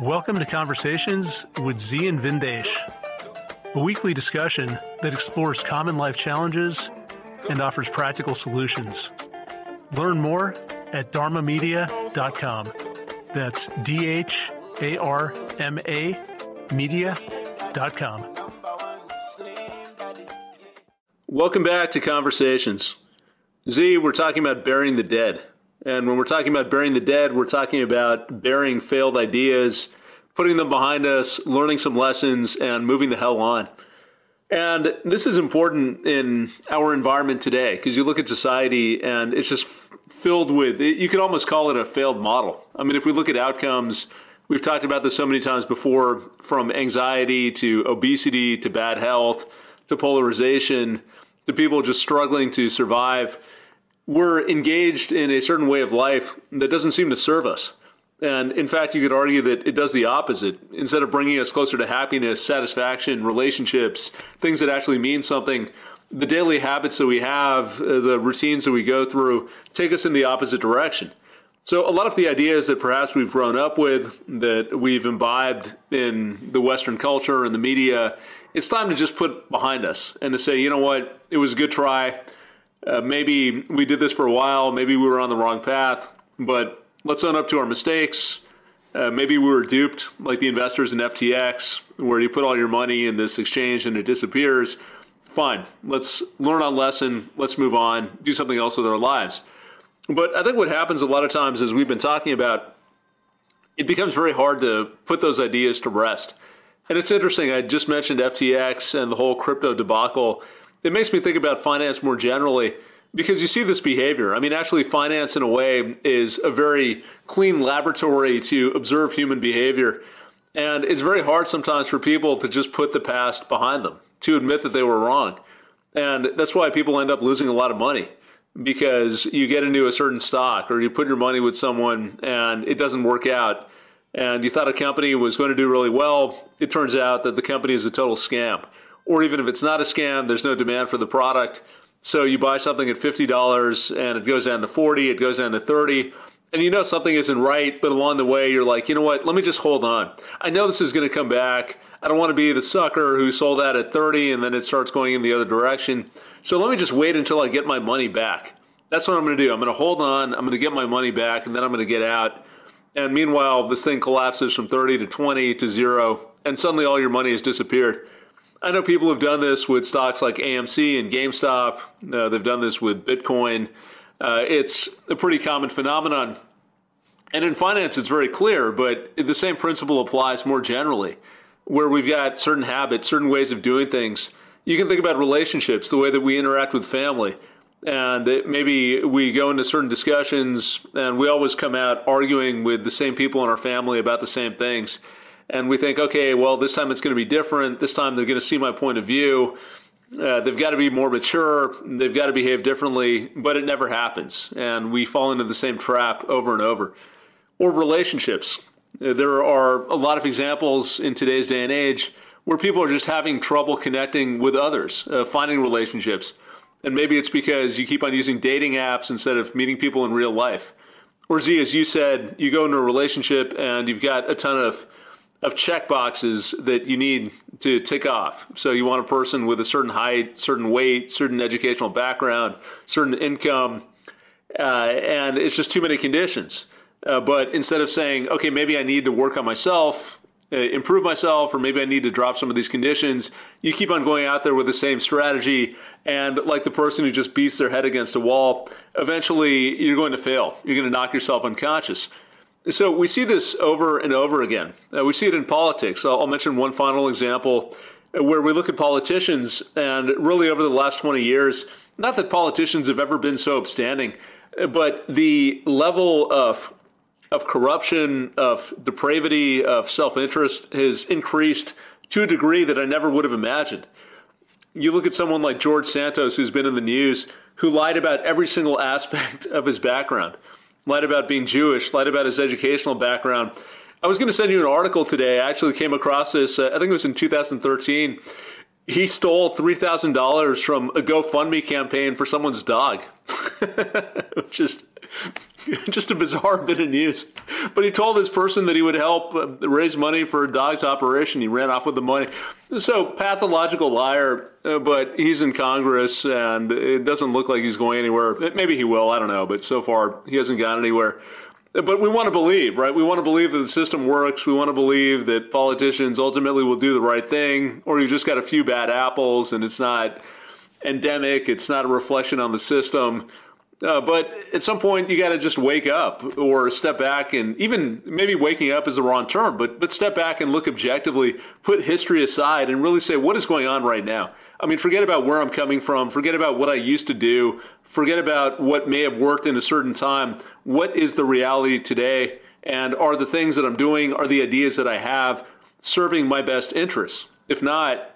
Welcome to Conversations with Zi and Vindesh, a weekly discussion that explores common life challenges and offers practical solutions. Learn more at dharmamedia.com. That's D H A R M A media.com. Welcome back to Conversations. Zi, we're talking about burying the dead. And when we're talking about burying the dead, we're talking about burying failed ideas, putting them behind us, learning some lessons, and moving the hell on. And this is important in our environment today because you look at society and it's just filled with, you could almost call it a failed model. I mean, if we look at outcomes, we've talked about this so many times before from anxiety to obesity to bad health to polarization to people just struggling to survive we're engaged in a certain way of life that doesn't seem to serve us. And in fact, you could argue that it does the opposite. Instead of bringing us closer to happiness, satisfaction, relationships, things that actually mean something, the daily habits that we have, uh, the routines that we go through, take us in the opposite direction. So, a lot of the ideas that perhaps we've grown up with, that we've imbibed in the Western culture and the media, it's time to just put behind us and to say, you know what, it was a good try uh, maybe we did this for a while, maybe we were on the wrong path, but let's own up to our mistakes. Uh, maybe we were duped, like the investors in FTX, where you put all your money in this exchange and it disappears. Fine, let's learn our lesson, let's move on, do something else with our lives. But I think what happens a lot of times, as we've been talking about, it becomes very hard to put those ideas to rest. And it's interesting, I just mentioned FTX and the whole crypto debacle it makes me think about finance more generally because you see this behavior. I mean, actually, finance in a way is a very clean laboratory to observe human behavior. And it's very hard sometimes for people to just put the past behind them, to admit that they were wrong. And that's why people end up losing a lot of money because you get into a certain stock or you put your money with someone and it doesn't work out. And you thought a company was going to do really well. It turns out that the company is a total scam or even if it's not a scam, there's no demand for the product. So you buy something at $50 and it goes down to 40, it goes down to 30, and you know something isn't right, but along the way you're like, you know what, let me just hold on. I know this is going to come back. I don't want to be the sucker who sold that at 30 and then it starts going in the other direction. So let me just wait until I get my money back. That's what I'm going to do. I'm going to hold on, I'm going to get my money back, and then I'm going to get out. And meanwhile, this thing collapses from 30 to 20 to zero, and suddenly all your money has disappeared. I know people have done this with stocks like AMC and GameStop. Uh, they've done this with Bitcoin. Uh, it's a pretty common phenomenon. And in finance, it's very clear, but the same principle applies more generally, where we've got certain habits, certain ways of doing things. You can think about relationships, the way that we interact with family. And maybe we go into certain discussions and we always come out arguing with the same people in our family about the same things and we think, okay, well, this time it's going to be different. This time they're going to see my point of view. Uh, they've got to be more mature. They've got to behave differently, but it never happens. And we fall into the same trap over and over. Or relationships. Uh, there are a lot of examples in today's day and age where people are just having trouble connecting with others, uh, finding relationships. And maybe it's because you keep on using dating apps instead of meeting people in real life. Or Zi, as you said, you go into a relationship and you've got a ton of of check boxes that you need to tick off. So you want a person with a certain height, certain weight, certain educational background, certain income, uh, and it's just too many conditions. Uh, but instead of saying, okay, maybe I need to work on myself, uh, improve myself, or maybe I need to drop some of these conditions, you keep on going out there with the same strategy. And like the person who just beats their head against a wall, eventually you're going to fail. You're going to knock yourself unconscious. So we see this over and over again. Uh, we see it in politics. I'll, I'll mention one final example where we look at politicians, and really over the last 20 years, not that politicians have ever been so upstanding, but the level of of corruption, of depravity, of self interest has increased to a degree that I never would have imagined. You look at someone like George Santos, who's been in the news, who lied about every single aspect of his background lied about being Jewish, lied about his educational background. I was going to send you an article today. I actually came across this, uh, I think it was in 2013. He stole $3,000 from a GoFundMe campaign for someone's dog. Just just a bizarre bit of news. But he told this person that he would help uh, raise money for a dog's operation. He ran off with the money. So pathological liar, uh, but he's in Congress and it doesn't look like he's going anywhere. Maybe he will. I don't know. But so far, he hasn't gone anywhere. But we want to believe, right? We want to believe that the system works. We want to believe that politicians ultimately will do the right thing, or you've just got a few bad apples and it's not endemic. It's not a reflection on the system. Uh, but at some point, you got to just wake up or step back, and even maybe waking up is the wrong term, but but step back and look objectively, put history aside, and really say what is going on right now. I mean, forget about where I'm coming from, forget about what I used to do, forget about what may have worked in a certain time. What is the reality today? And are the things that I'm doing, are the ideas that I have serving my best interests? If not,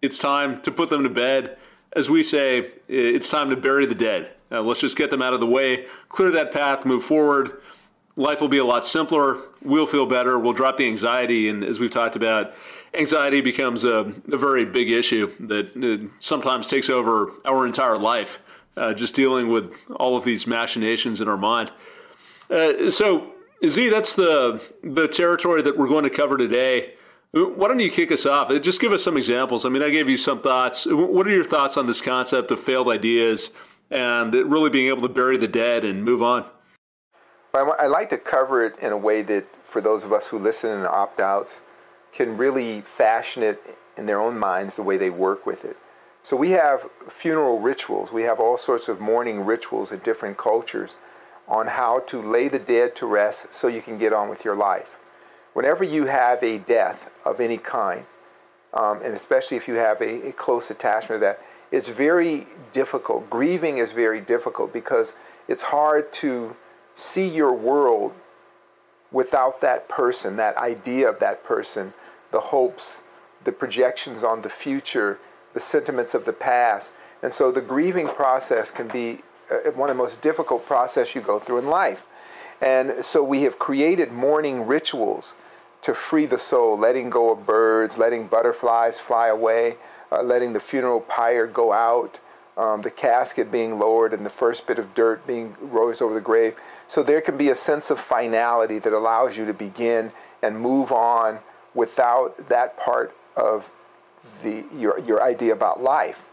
it's time to put them to bed. As we say, it's time to bury the dead. Uh, let's just get them out of the way, clear that path, move forward. Life will be a lot simpler. We'll feel better. We'll drop the anxiety. And as we've talked about, anxiety becomes a, a very big issue that sometimes takes over our entire life, uh, just dealing with all of these machinations in our mind. Uh, so, Zi, that's the, the territory that we're going to cover today. Why don't you kick us off? Just give us some examples. I mean, I gave you some thoughts. What are your thoughts on this concept of failed ideas? And really being able to bury the dead and move on. I like to cover it in a way that, for those of us who listen and opt outs, can really fashion it in their own minds the way they work with it. So we have funeral rituals. We have all sorts of mourning rituals in different cultures on how to lay the dead to rest so you can get on with your life. Whenever you have a death of any kind, um, and especially if you have a, a close attachment to that, it's very difficult. Grieving is very difficult because it's hard to see your world without that person, that idea of that person, the hopes, the projections on the future, the sentiments of the past. And so the grieving process can be uh, one of the most difficult process you go through in life. And so we have created mourning rituals to free the soul, letting go of birds, letting butterflies fly away, uh, letting the funeral pyre go out, um, the casket being lowered, and the first bit of dirt being rose over the grave. So there can be a sense of finality that allows you to begin and move on without that part of the your your idea about life.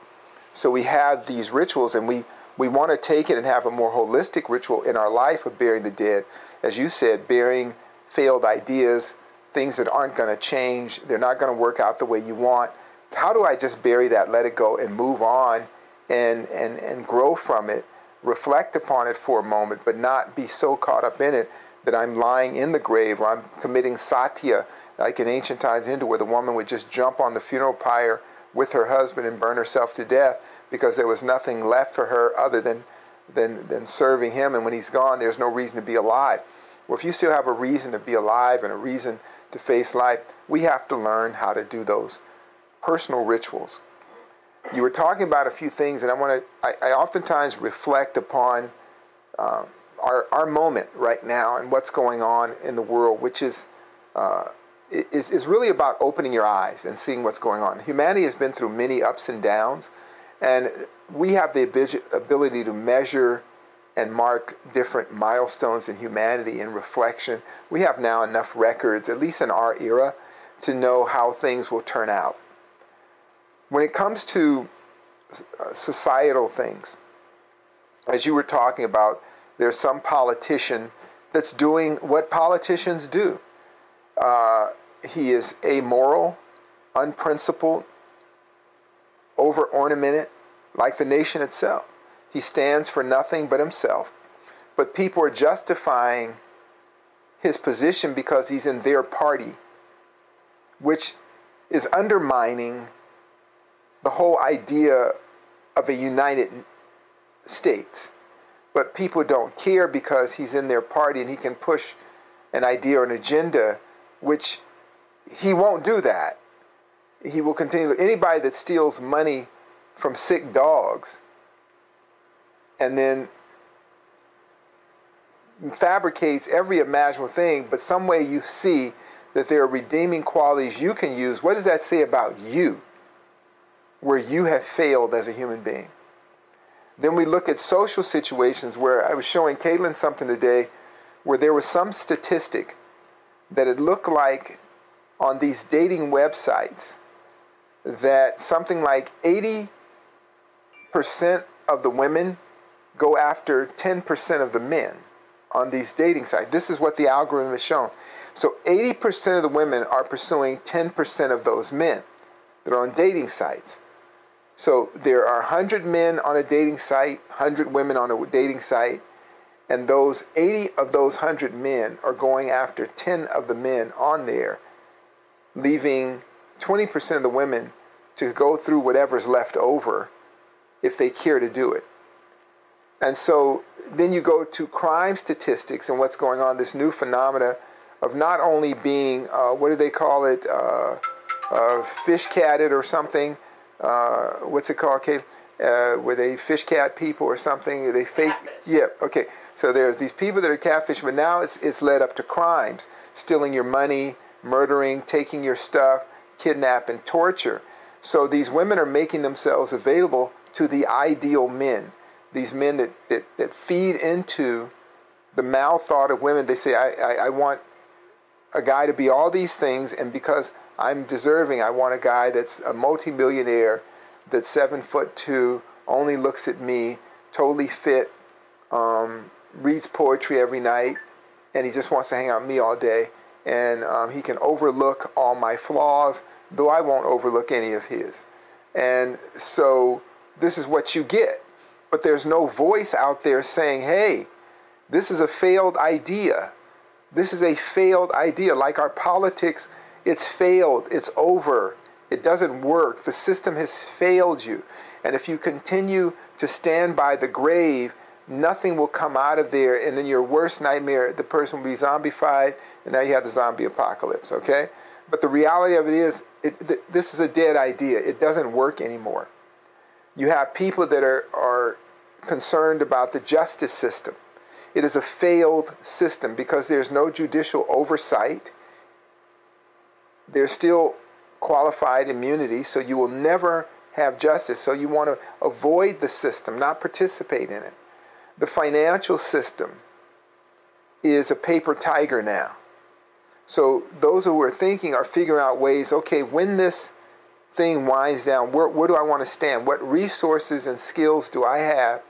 So we have these rituals, and we we want to take it and have a more holistic ritual in our life of burying the dead, as you said, burying failed ideas, things that aren't going to change, they're not going to work out the way you want how do I just bury that, let it go, and move on and, and, and grow from it, reflect upon it for a moment, but not be so caught up in it that I'm lying in the grave or I'm committing sati, like in ancient times Hindu, where the woman would just jump on the funeral pyre with her husband and burn herself to death because there was nothing left for her other than, than, than serving him. And when he's gone, there's no reason to be alive. Well, if you still have a reason to be alive and a reason to face life, we have to learn how to do those personal rituals. You were talking about a few things, and I want to. I, I oftentimes reflect upon um, our our moment right now and what's going on in the world, which is. Uh, is, is really about opening your eyes and seeing what's going on. Humanity has been through many ups and downs, and we have the ability to measure and mark different milestones in humanity in reflection. We have now enough records, at least in our era, to know how things will turn out when it comes to uh, societal things, as you were talking about, there's some politician that's doing what politicians do. Uh, he is amoral, unprincipled, over ornamented, like the nation itself. He stands for nothing but himself. But people are justifying his position because he's in their party, which is undermining the whole idea of a United States. But people don't care because he's in their party and he can push an idea or an agenda, which he won't do that. He will continue. Anybody that steals money from sick dogs and then fabricates every imaginable thing, but some way you see that there are redeeming qualities you can use, what does that say about you? Where you have failed as a human being. Then we look at social situations where I was showing Caitlin something today where there was some statistic that it looked like on these dating websites that something like 80% of the women go after 10% of the men on these dating sites. This is what the algorithm has shown. So 80% of the women are pursuing 10% of those men that are on dating sites. So there are 100 men on a dating site, 100 women on a dating site, and those 80 of those 100 men are going after 10 of the men on there, leaving 20% of the women to go through whatever's left over if they care to do it. And so then you go to crime statistics and what's going on, this new phenomena of not only being, uh, what do they call it, uh, uh, fish catted or something. Uh, what's it called, Kate? Uh, where they fish cat people or something? They fake. Catfish. Yeah. Okay. So there's these people that are catfish, but now it's it's led up to crimes, stealing your money, murdering, taking your stuff, kidnap, and torture. So these women are making themselves available to the ideal men, these men that, that, that feed into the mal thought of women. They say, I, I, I want a guy to be all these things, and because I'm deserving, I want a guy that's a multimillionaire, that's seven foot two, only looks at me, totally fit, um, reads poetry every night, and he just wants to hang out with me all day. And um, he can overlook all my flaws, though I won't overlook any of his. And so this is what you get. But there's no voice out there saying, hey, this is a failed idea. This is a failed idea. Like our politics, it's failed, it's over, it doesn't work. The system has failed you. And if you continue to stand by the grave, nothing will come out of there. And in your worst nightmare, the person will be zombified, and now you have the zombie apocalypse, okay? But the reality of it is, it, th- this is a dead idea. It doesn't work anymore. You have people that are, are concerned about the justice system. It is a failed system because there's no judicial oversight. There's still qualified immunity, so you will never have justice. So you want to avoid the system, not participate in it. The financial system is a paper tiger now. So those who are thinking are figuring out ways, okay, when this thing winds down, where, where do I want to stand? What resources and skills do I have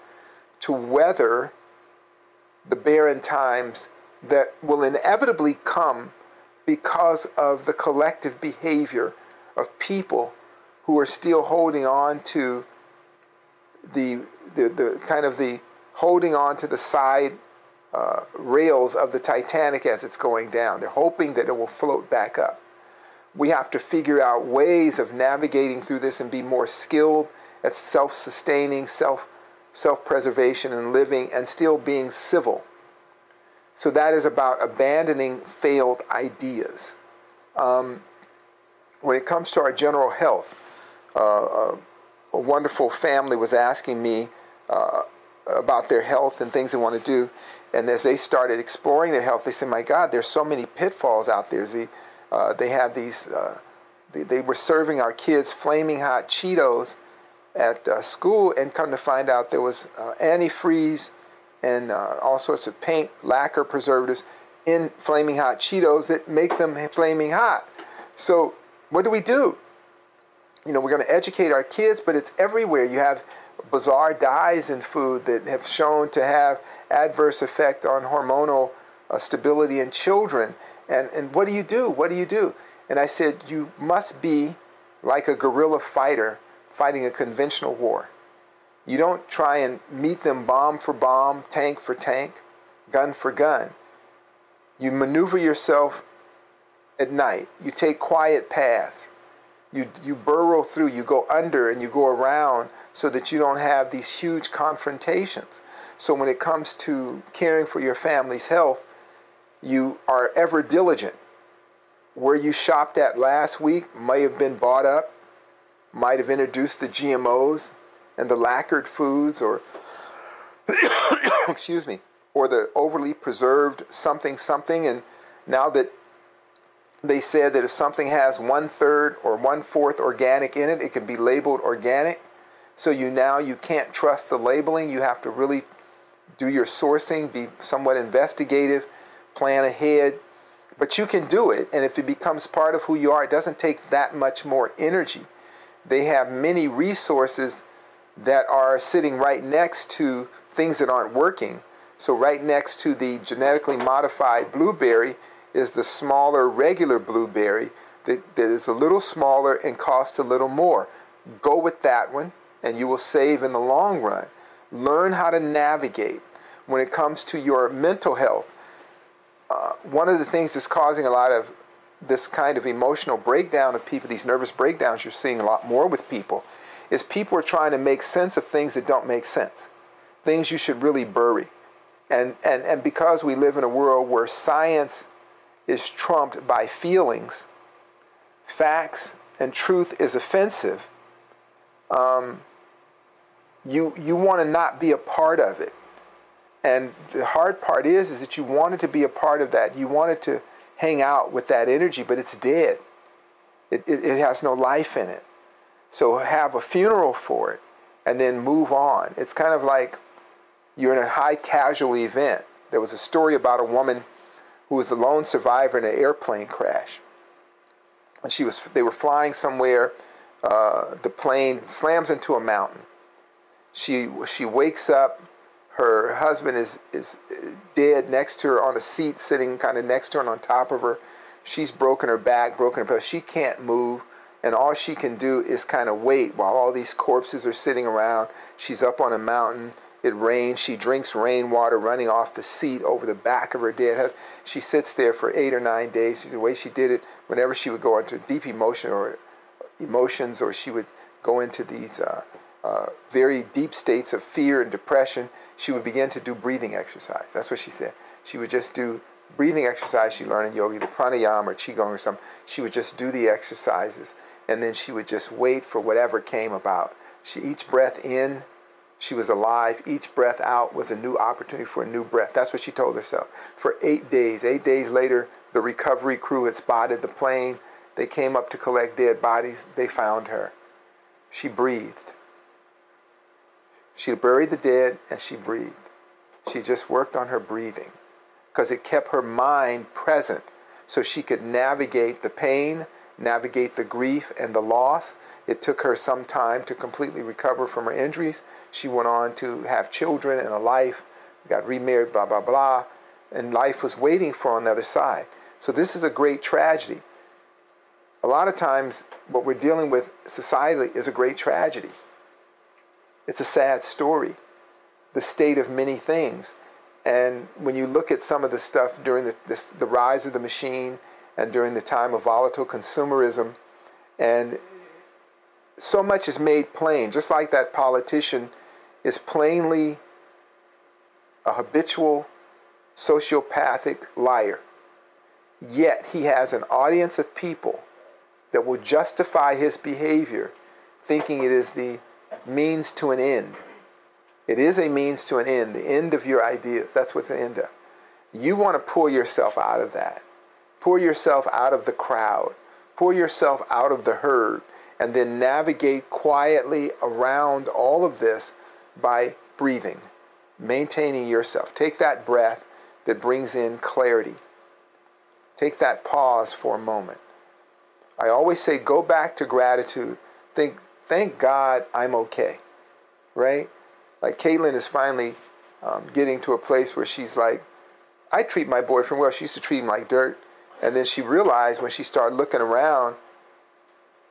to weather the barren times that will inevitably come because of the collective behavior of people who are still holding on to the, the, the kind of the holding on to the side uh, rails of the Titanic as it's going down. They're hoping that it will float back up. We have to figure out ways of navigating through this and be more skilled at self sustaining, self self preservation, and living, and still being civil. So that is about abandoning failed ideas. Um, when it comes to our general health, uh, uh, a wonderful family was asking me uh, about their health and things they want to do. And as they started exploring their health, they said, "My God, there's so many pitfalls out there. Zi, uh, they have these. Uh, they, they, were serving our kids flaming hot Cheetos at uh, school, and come to find out there was antifreeze and all sorts of paint, lacquer, preservatives in flaming hot Cheetos that make them flaming hot. So what do we do? You know, we're going to educate our kids, but it's everywhere. You have bizarre dyes in food that have shown to have adverse effect on hormonal uh, stability in children. And, and what do you do? What do you do? And I said, you must be like a guerrilla fighter fighting a conventional war. You don't try and meet them bomb for bomb, tank for tank, gun for gun. You maneuver yourself at night. You take quiet paths. You, you burrow through, you go under and you go around so that you don't have these huge confrontations. So when it comes to caring for your family's health, you are ever diligent. Where you shopped at last week may have been bought up, might have introduced the GMOs and the lacquered foods or excuse me, or the overly preserved something something and now that they said that if something has one third or one fourth organic in it, it can be labeled organic. So you now you can't trust the labeling. You have to really do your sourcing, be somewhat investigative, plan ahead. But you can do it, and if it becomes part of who you are, it doesn't take that much more energy. They have many resources that are sitting right next to things that aren't working. So, right next to the genetically modified blueberry is the smaller regular blueberry that, that is a little smaller and costs a little more. Go with that one, and you will save in the long run. Learn how to navigate when it comes to your mental health. Uh, one of the things that's causing a lot of this kind of emotional breakdown of people, these nervous breakdowns you're seeing a lot more with people, is people are trying to make sense of things that don't make sense, things you should really bury. And, and, and because we live in a world where science is trumped by feelings, facts and truth is offensive, um, you, you want to not be a part of it. And the hard part is, is that you wanted to be a part of that. You wanted to hang out with that energy, but it's dead. It, it, it has no life in it. So have a funeral for it and then move on. It's kind of like you're in a high casual event. There was a story about a woman who was a lone survivor in an airplane crash. And she was, they were flying somewhere. Uh, the plane slams into a mountain. She, she wakes up. Her husband is, is dead next to her on a seat, sitting kind of next to her and on top of her. She's broken her back, broken her back. She can't move. And all she can do is kind of wait while all these corpses are sitting around. She's up on a mountain. It rains. She drinks rainwater running off the seat over the back of her dead. She sits there for eight or nine days. The way she did it, whenever she would go into deep emotion or emotions, or she would go into these uh, uh, very deep states of fear and depression, she would begin to do breathing exercise. That's what she said. She would just do breathing exercise she learned in yoga, the pranayama or qigong or something. She would just do the exercises, and then she would just wait for whatever came about. She each breath in she was alive. Each breath out was a new opportunity for a new breath. That's what she told herself. For eight days, eight days later, the recovery crew had spotted the plane. They came up to collect dead bodies. They found her. She breathed. She buried the dead and she breathed. She just worked on her breathing because it kept her mind present so she could navigate the pain, navigate the grief and the loss, it took her some time to completely recover from her injuries. She went on to have children and a life, got remarried, blah, blah, blah, and life was waiting for her on the other side. So, this is a great tragedy. A lot of times, what we're dealing with societally is a great tragedy. It's a sad story, the state of many things. And when you look at some of the stuff during the, this, the rise of the machine and during the time of volatile consumerism, and so much is made plain, just like that politician is plainly a habitual sociopathic liar. Yet he has an audience of people that will justify his behavior, thinking it is the means to an end. It is a means to an end, the end of your ideas. That's what's the end of. You want to pull yourself out of that. Pull yourself out of the crowd. Pull yourself out of the herd and then navigate quietly around all of this by breathing, maintaining yourself. Take that breath that brings in clarity. Take that pause for a moment. I always say go back to gratitude. Think, thank God I'm okay, right? Like Caitlin is finally um, getting to a place where she's like, I treat my boyfriend well. She used to treat him like dirt. And then she realized when she started looking around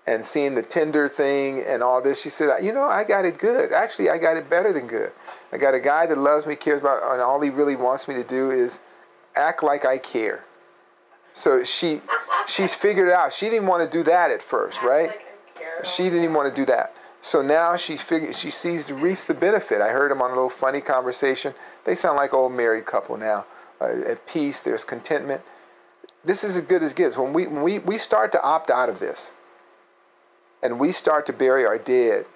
and seeing the Tinder thing and all this, she said, "You know, I got it good. Actually, I got it better than good. I got a guy that loves me, cares about, and all he really wants me to do is act like I care." So she, she's figured it out. She didn't want to do that at first, right? She didn't even want to do that. So now she figures she sees reaps the benefit. I heard them on a little funny conversation. They sound like old married couple now. Uh, at peace, there's contentment. This is as good as it gets. When we when we, we start to opt out of this, and we start to bury our dead,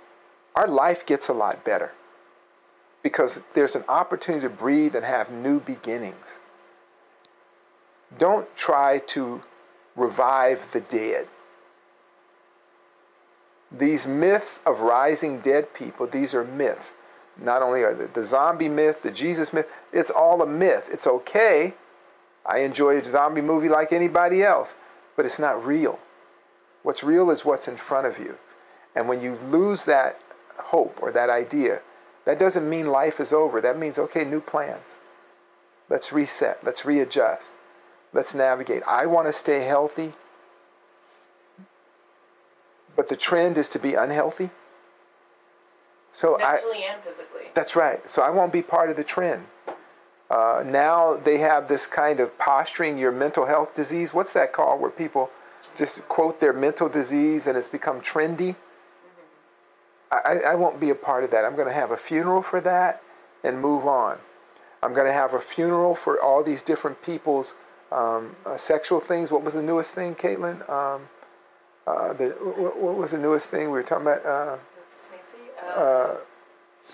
our life gets a lot better because there's an opportunity to breathe and have new beginnings. Don't try to revive the dead. These myths of rising dead people, these are myths. Not only are the, the zombie myth, the Jesus myth, it's all a myth. It's okay. I enjoy a zombie movie like anybody else, but it's not real. What's real is what's in front of you. And when you lose that hope or that idea, that doesn't mean life is over. That means, okay, new plans. Let's reset. Let's readjust. Let's navigate. I want to stay healthy, but the trend is to be unhealthy. So mentally I, and physically. That's right. So I won't be part of the trend. Uh, now they have this kind of posturing your mental health disease. What's that called? Where people just quote their mental disease and it's become trendy. I, I won't be a part of that. I'm going to have a funeral for that and move on. I'm going to have a funeral for all these different people's um, uh, sexual things. What was the newest thing, Caitlin? Um, uh, the, what, what, was the newest thing we were talking about? Uh, uh, uh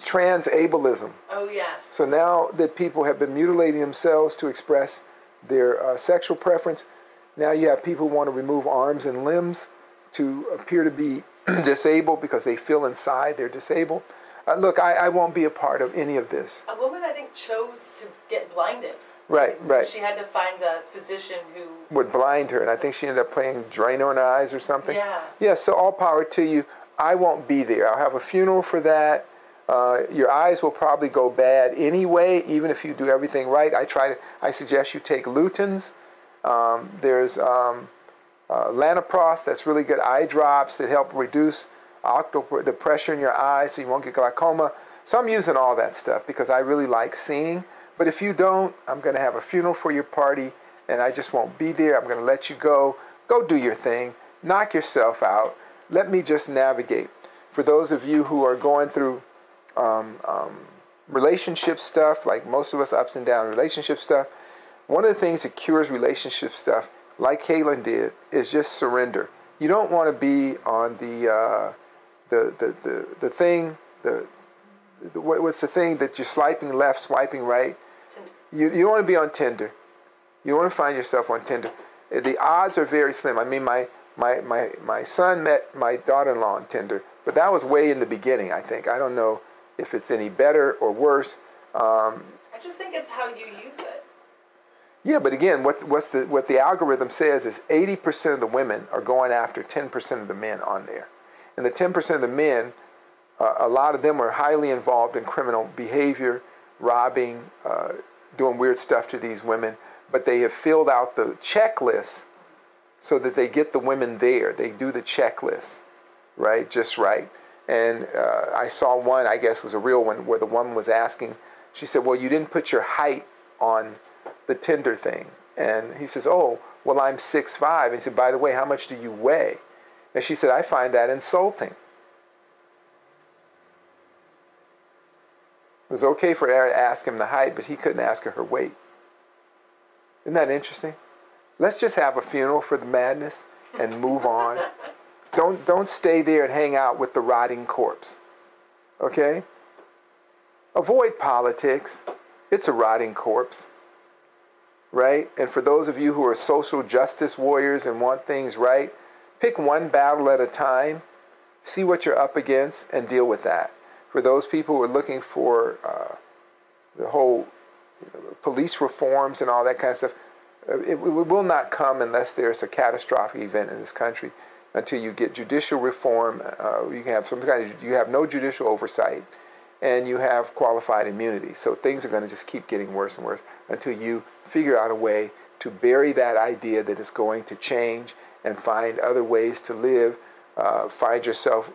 trans ableism. Oh, yes. So now that people have been mutilating themselves to express their uh, sexual preference, now you have people who want to remove arms and limbs to appear to be disabled because they feel inside they're disabled. Uh, look, I, I won't be a part of any of this. A woman, I think, chose to get blinded. Right, right. She had to find a physician who would blind her, and I think she ended up playing Drano in her eyes or something. Yeah. Yeah. So all power to you. I won't be there. I'll have a funeral for that. Uh, your eyes will probably go bad anyway, even if you do everything right. I try to. I suggest you take luteins. Um, there's um, uh, Lanaprost. That's really good eye drops that help reduce the pressure in your eyes, so you won't get glaucoma. So I'm using all that stuff because I really like seeing. But if you don't, I'm going to have a funeral for your party and I just won't be there. I'm going to let you go. Go do your thing. Knock yourself out. Let me just navigate. For those of you who are going through um, um, relationship stuff, like most of us ups and down relationship stuff, one of the things that cures relationship stuff, like Caitlin did, is just surrender. You don't want to be on the, uh, the, the, the, the thing, the, the, what's the thing that you're swiping left, swiping right? You, you don't want to be on Tinder. You don't want to find yourself on Tinder. The odds are very slim. I mean, my, my, my, my son met my daughter in law on Tinder, but that was way in the beginning, I think. I don't know if it's any better or worse. Um, I just think it's how you use it. Yeah, but again, what, what's the, what the algorithm says is 80% of the women are going after 10% of the men on there. And the 10% of the men, uh, a lot of them are highly involved in criminal behavior, robbing, uh, doing weird stuff to these women, but they have filled out the checklist so that they get the women there. They do the checklist, right? Just right. And uh, I saw one, I guess was a real one, where the woman was asking, she said, Well, you didn't put your height on the Tinder thing. And he says, Oh, well, I'm 6'5. And he said, By the way, how much do you weigh? And she said, I find that insulting. It was okay for her to ask him the height, but he couldn't ask her her weight. Isn't that interesting? Let's just have a funeral for the madness and move on. Don't, don't stay there and hang out with the rotting corpse. Okay? Avoid politics. It's a rotting corpse. Right? And for those of you who are social justice warriors and want things right, pick one battle at a time, see what you're up against, and deal with that for those people who are looking for uh, the whole you know, police reforms and all that kind of stuff, uh, it, it, will not come unless there's a catastrophic event in this country. Until you get judicial reform, uh, you have some kind of you have no judicial oversight, and you have qualified immunity. So things are going to just keep getting worse and worse until you figure out a way to bury that idea that it's going to change and find other ways to live uh, find yourself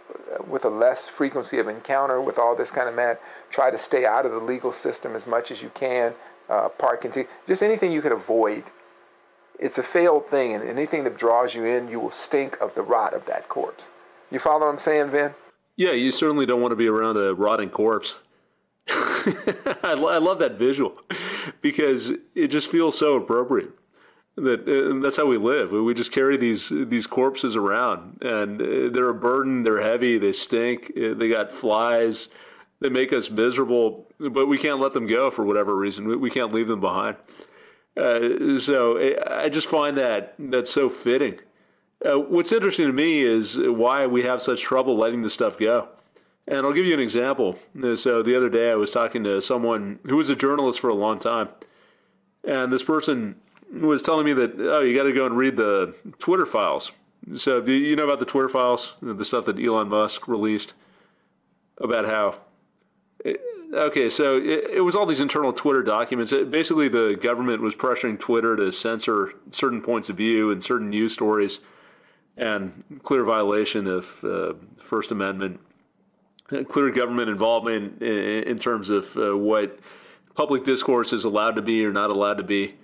with a less frequency of encounter with all this kind of mad. Try to stay out of the legal system as much as you can. Uh, parking, just anything you can avoid. It's a failed thing, and anything that draws you in, you will stink of the rot of that corpse. You follow what I'm saying, Vin? Yeah, you certainly don't want to be around a rotting corpse. I, I love that visual because it just feels so appropriate that uh, that's how we live. We just carry these these corpses around, and uh, they're a burden. They're heavy. They stink. Uh, they got flies. They make us miserable, but we can't let them go for whatever reason. We, we can't leave them behind. Uh, so I just find that that's so fitting Uh, what's interesting to me is why we have such trouble letting this stuff go. And I'll give you an example. So the other day I was talking to someone who was a journalist for a long time. And this person was telling me that, oh, you got to go and read the Twitter files. So you know about the Twitter files, the stuff that Elon Musk released about how. Okay, so it, it was all these internal Twitter documents. It, basically, the government was pressuring Twitter to censor certain points of view and certain news stories, and clear violation of uh, First Amendment clear government involvement in, in terms of uh, what public discourse is allowed to be or not allowed to be.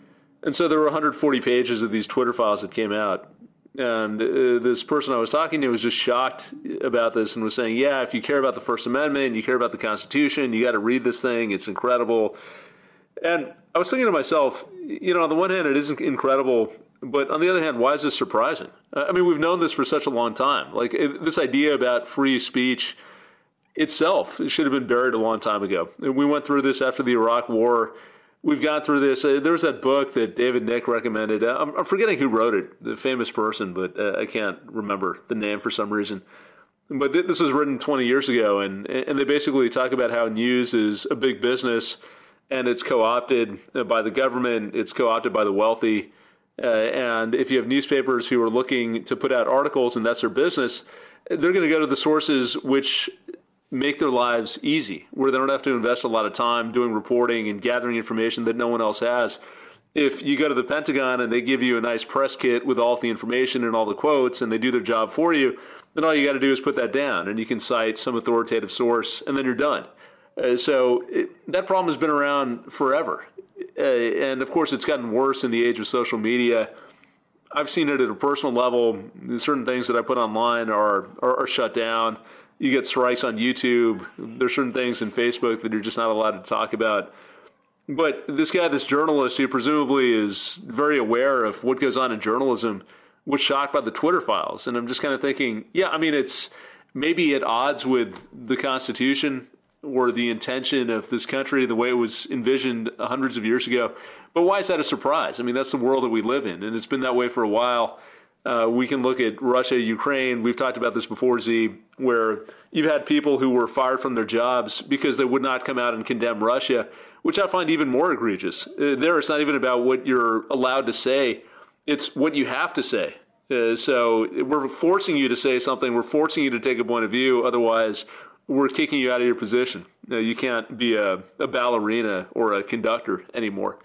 And so there were 140 pages of these Twitter files that came out. And uh, this person I was talking to was just shocked about this and was saying, Yeah, if you care about the First Amendment, you care about the Constitution, you got to read this thing. It's incredible. And I was thinking to myself, you know, on the one hand, it isn't incredible, but on the other hand, why is this surprising? I mean, we've known this for such a long time. Like this idea about free speech itself it should have been buried a long time ago. We went through this after the Iraq War. We've gone through this. Uh, there's that book that David Nick recommended. Uh, I'm, I'm, forgetting who wrote it, the famous person, but uh, I can't remember the name for some reason. But th- this was written 20 years ago, and and they basically talk about how news is a big business, and it's co-opted by the government. It's co-opted by the wealthy. Uh, and if you have newspapers who are looking to put out articles and that's their business, they're going to go to the sources which make their lives easy, where they don't have to invest a lot of time doing reporting and gathering information that no one else has. If you go to the Pentagon and they give you a nice press kit with all the information and all the quotes and they do their job for you, then all you got to do is put that down and you can cite some authoritative source and then you're done. Uh, so it, that problem has been around forever. Uh, and of course, it's gotten worse in the age of social media. I've seen it at a personal level. Certain things that I put online are, are, are shut down you get strikes on YouTube. There's certain things in Facebook that you're just not allowed to talk about. But this guy, this journalist, who presumably is very aware of what goes on in journalism, was shocked by the Twitter files. And I'm just kind of thinking, yeah, I mean, it's maybe at odds with the Constitution or the intention of this country, the way it was envisioned hundreds of years ago. But why is that a surprise? I mean, that's the world that we live in, and it's been that way for a while. Uh, we can look at Russia, Ukraine. We've talked about this before, Zi, where you've had people who were fired from their jobs because they would not come out and condemn Russia, which I find even more egregious. Uh, there, it's not even about what you're allowed to say, it's what you have to say. Uh, so we're forcing you to say something, we're forcing you to take a point of view. Otherwise, we're kicking you out of your position. Uh, you can't be a, a ballerina or a conductor anymore.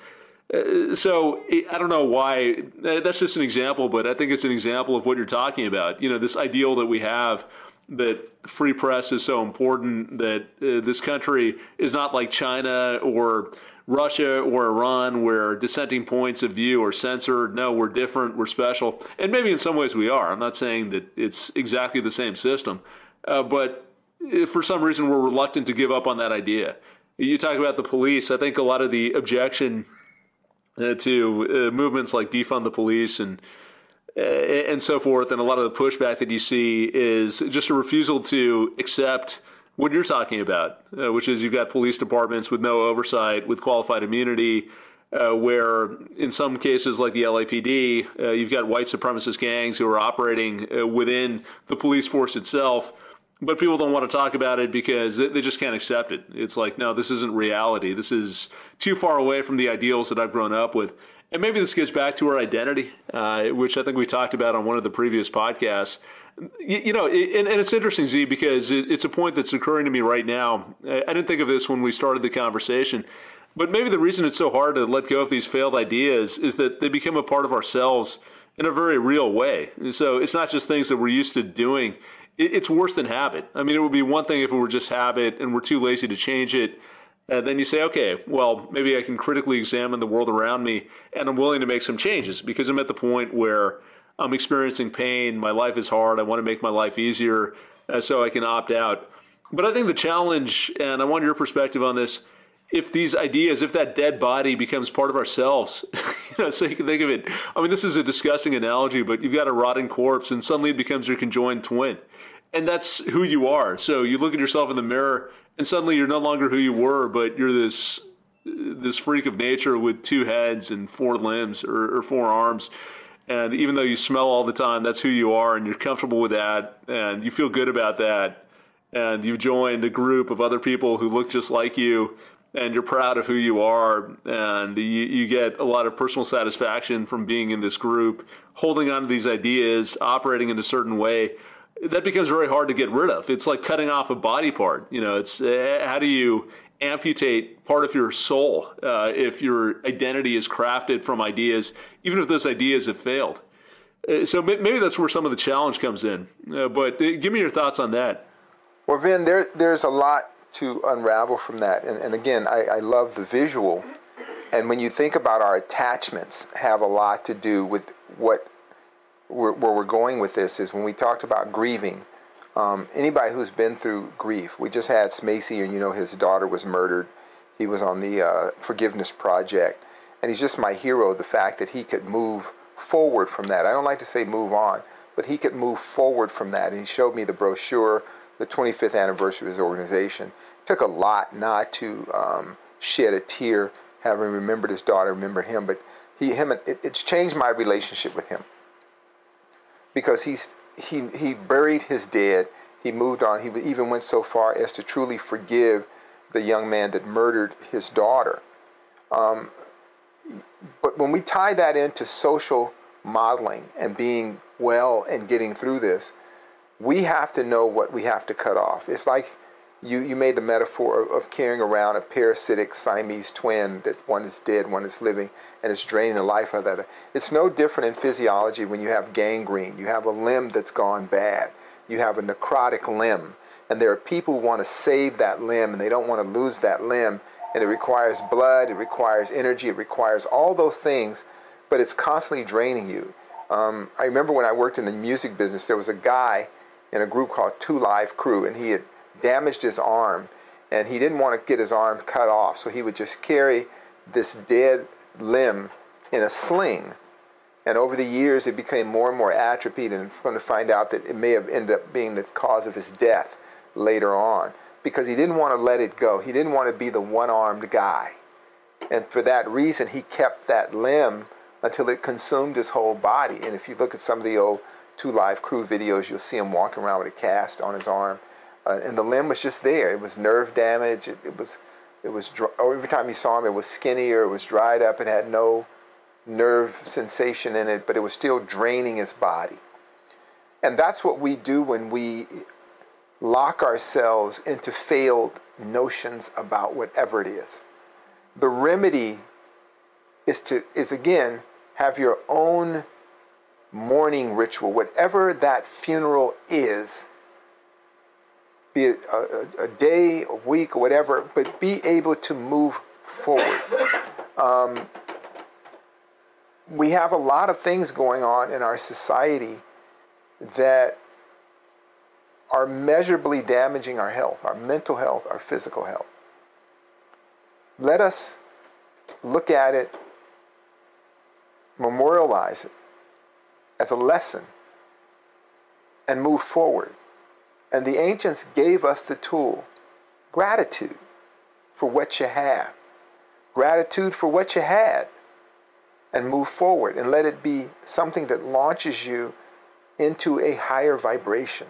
Uh, so I don't know why. Uh, that's just an example, but I think it's an example of what you're talking about. You know, this ideal that we have that free press is so important, that uh, this country is not like China or Russia or Iran, where dissenting points of view are censored. No, we're different, we're special. And maybe in some ways we are. I'm not saying that it's exactly the same system, uh, but for some reason we're reluctant to give up on that idea. You talk about the police. I think a lot of the objection uh, to uh, movements like defund the police and uh, and so forth, and a lot of the pushback that you see is just a refusal to accept what you're talking about, uh, which is you've got police departments with no oversight, with qualified immunity, uh, where in some cases, like the LAPD, uh, you've got white supremacist gangs who are operating within the police force itself but people don't want to talk about it because they just can't accept it. It's like, no, this isn't reality. This is too far away from the ideals that I've grown up with. And maybe this gets back to our identity, uh, which I think we talked about on one of the previous podcasts. You, you know, and, and, it's interesting, Zi, because it, it's a point that's occurring to me right now. I, I didn't think of this when we started the conversation, but maybe the reason it's so hard to let go of these failed ideas is that they become a part of ourselves in a very real way. So it's not just things that we're used to doing it's worse than habit. I mean, it would be one thing if it were just habit and we're too lazy to change it. And then you say, okay, well, maybe I can critically examine the world around me and I'm willing to make some changes because I'm at the point where I'm experiencing pain. My life is hard. I want to make my life easier uh, so I can opt out. But I think the challenge, and I want your perspective on this, if these ideas, if that dead body becomes part of ourselves, you know, so you can think of it. I mean, this is a disgusting analogy, but you've got a rotting corpse, and suddenly it becomes your conjoined twin and that's who you are. So you look at yourself in the mirror, and suddenly you're no longer who you were, but you're this this freak of nature with two heads and four limbs or, or four arms. And even though you smell all the time, that's who you are, and you're comfortable with that, and you feel good about that. And you've joined a group of other people who look just like you, and you're proud of who you are, and you, you get a lot of personal satisfaction from being in this group, holding on to these ideas, operating in a certain way. That becomes very hard to get rid of. It's like cutting off a body part. You know, it's uh, how do you amputate part of your soul uh, if your identity is crafted from ideas, even if those ideas have failed. Uh, so maybe that's where some of the challenge comes in. But give me your thoughts on that. Well, Vin, there, there's a lot to unravel from that. And, and again, I, I love the visual. And when you think about our attachments, have a lot to do with what we're, where we're going with this is when we talked about grieving um, anybody who's been through grief, we just had Smacy, and you know his daughter was murdered. He was on the uh, Forgiveness Project, and he's just my hero. The fact that he could move forward from that. I don't like to say move on, but he could move forward from that. And he showed me the brochure, the 25th anniversary of his organization. It took a lot not to um, shed a tear, having remembered his daughter, remember him, but he, him, it, it's changed my relationship with him because he's he, he buried his dead. He moved on. He even went so far as to truly forgive the young man that murdered his daughter. Um, but when we tie that into social modeling and being well and getting through this, we have to know what we have to cut off. It's like you, you made the metaphor of, of, carrying around a parasitic Siamese twin that one is dead, one is living, and it's draining the life of the other. It's no different in physiology when you have gangrene. You have a limb that's gone bad. You have a necrotic limb. And there are people who want to save that limb and they don't want to lose that limb. And it requires blood, it requires energy, it requires all those things, but it's constantly draining you. Um, I remember when I worked in the music business, there was a guy in a group called Two Live Crew, and he had damaged his arm, and he didn't want to get his arm cut off, so he would just carry this dead limb in a sling. And over the years, it became more and more atrophied, and I'm going to find out that it may have ended up being the cause of his death later on because he didn't want to let it go. He didn't want to be the one armed guy. And for that reason, he kept that limb until it consumed his whole body. And if you look at some of the old Two Live Crew videos, you'll see him walking around with a cast on his arm uh, and the limb was just there. It was nerve damage. It, it was, it was. Dry, oh, every time you saw him, it was skinnier. It was dried up. It had no nerve sensation in it, but it was still draining his body. And that's what we do when we lock ourselves into failed notions about whatever it is. The remedy is to is again have your own mourning ritual, whatever that funeral is be it a, a, day, a week, or whatever, but be able to move forward. Um, we have a lot of things going on in our society that are measurably damaging our health, our mental health, our physical health. Let us look at it, memorialize it as a lesson, and move forward. And the ancients gave us the tool gratitude for what you have, gratitude for what you had, and move forward and let it be something that launches you into a higher vibration.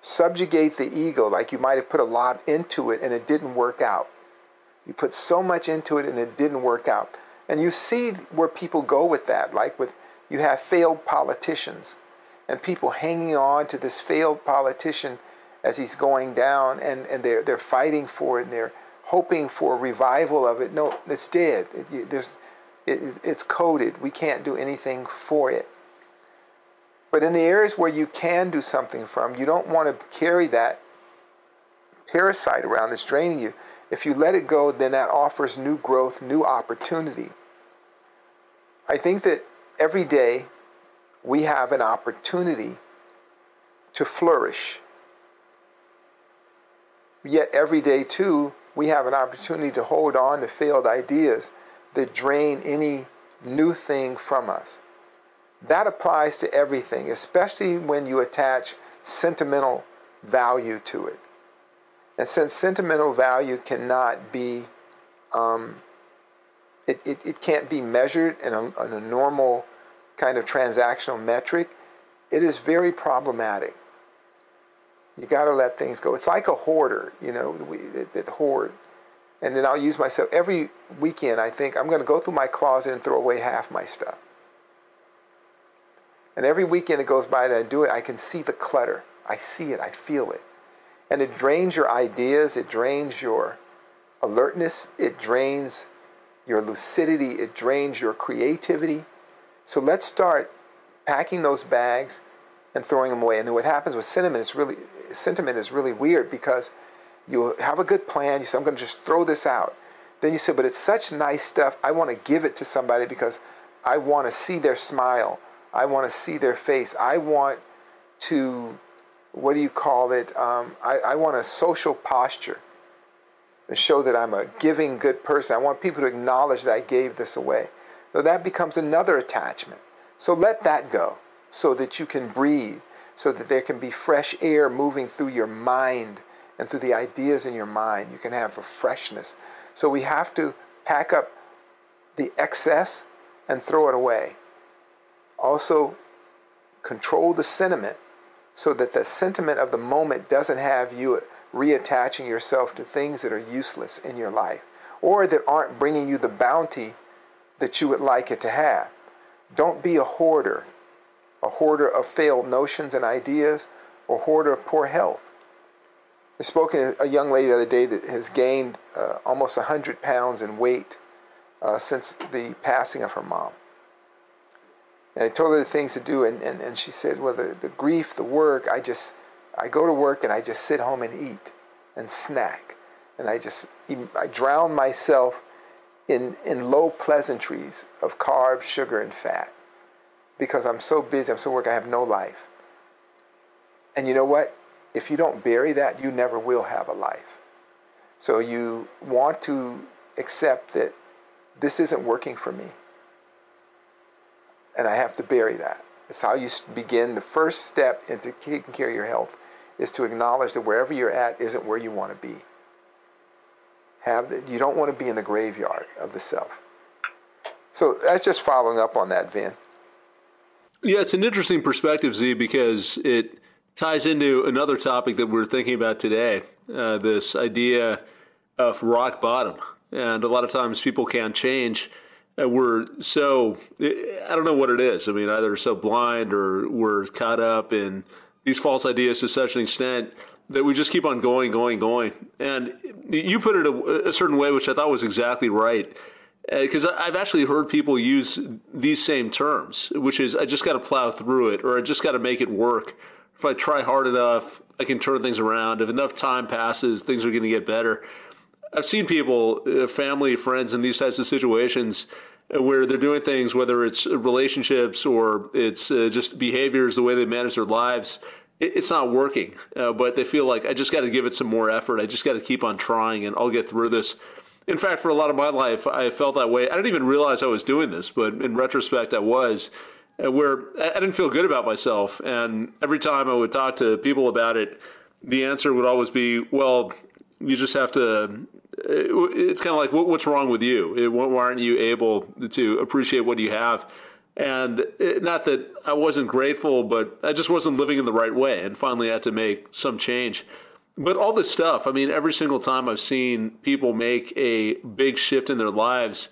Subjugate the ego like you might have put a lot into it and it didn't work out. You put so much into it and it didn't work out. And you see where people go with that, like with you have failed politicians and people hanging on to this failed politician as he's going down and, and they're, they're fighting for it and they're hoping for a revival of it. No, it's dead. It, there's, it, it's coded. We can't do anything for it. But in the areas where you can do something from, you don't want to carry that parasite around that's draining you. If you let it go, then that offers new growth, new opportunity. I think that every day we have an opportunity to flourish. Yet every day, too, we have an opportunity to hold on to failed ideas that drain any new thing from us. That applies to everything, especially when you attach sentimental value to it. And since sentimental value cannot be um, it, it, it can't be measured in a, in a normal kind of transactional metric, it is very problematic. You got to let things go. It's like a hoarder, you know, that, that hoard. And then I'll use myself every weekend. I think I'm going to go through my closet and throw away half my stuff. And every weekend that goes by that I do it, I can see the clutter. I see it. I feel it. And it drains your ideas. It drains your alertness. It drains your lucidity. It drains your creativity. So let's start packing those bags and throwing them away. And then what happens with sentiment is really sentiment is really weird because you have a good plan. You say, I'm going to just throw this out. Then you say, but it's such nice stuff. I want to give it to somebody because I want to see their smile. I want to see their face. I want to, what do you call it? Um, I, I want a social posture to show that I'm a giving good person. I want people to acknowledge that I gave this away. So that becomes another attachment. So let that go so that you can breathe, so that there can be fresh air moving through your mind and through the ideas in your mind. You can have a freshness. So we have to pack up the excess and throw it away. Also, control the sentiment so that the sentiment of the moment doesn't have you reattaching yourself to things that are useless in your life or that aren't bringing you the bounty that you would like it to have. Don't be a hoarder, a hoarder of failed notions and ideas, or hoarder of poor health. I spoke to a young lady the other day that has gained uh, almost 100 pounds in weight uh, since the passing of her mom. And I told her the things to do, and, and, and she said, Well, the, the grief, the work, I just, I go to work and I just sit home and eat and snack. And I just, I drown myself in, in low pleasantries of carbs, sugar, and fat because I'm so busy, I'm so work, I have no life. And you know what? If you don't bury that, you never will have a life. So you want to accept that this isn't working for me. And I have to bury that. It's how you begin. The first step into taking care of your health is to acknowledge that wherever you're at isn't where you want to be have you don't want to be in the graveyard of the self. So that's just following up on that, Vin. Yeah, it's an interesting perspective, Zi, because it ties into another topic that we're thinking about today uh, this idea of rock bottom. And a lot of times people can't change. Uh, we're so, I don't know what it is. I mean, either so blind or we're caught up in these false ideas to such an extent that we just keep on going, going, going. And you put it a, a certain way, which I thought was exactly right. Because uh, I've actually heard people use these same terms, which is I just got to plow through it, or I just got to make it work. If I try hard enough, I can turn things around. If enough time passes, things are going to get better. I've seen people, uh, family, friends, in these types of situations uh, where they're doing things, whether it's relationships or it's uh, just behaviors, the way they manage their lives it's not working, uh, but they feel like I just got to give it some more effort. I just got to keep on trying, and I'll get through this. In fact, for a lot of my life, I felt that way. I didn't even realize I was doing this, but in retrospect, I was. Uh, where I didn't feel good about myself, and every time I would talk to people about it, the answer would always be, "Well, you just have to." Uh, it's kind of like, "What's wrong with you? Why aren't you able to appreciate what you have?" And it, not that I wasn't grateful, but I just wasn't living in the right way and finally had to make some change. But all this stuff, I mean, every single time I've seen people make a big shift in their lives,